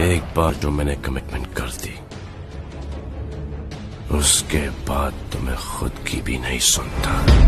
एक बार जो मैंने कमिटमेंट कर दी, उसके बाद तो मैं खुद की भी नहीं सुनता।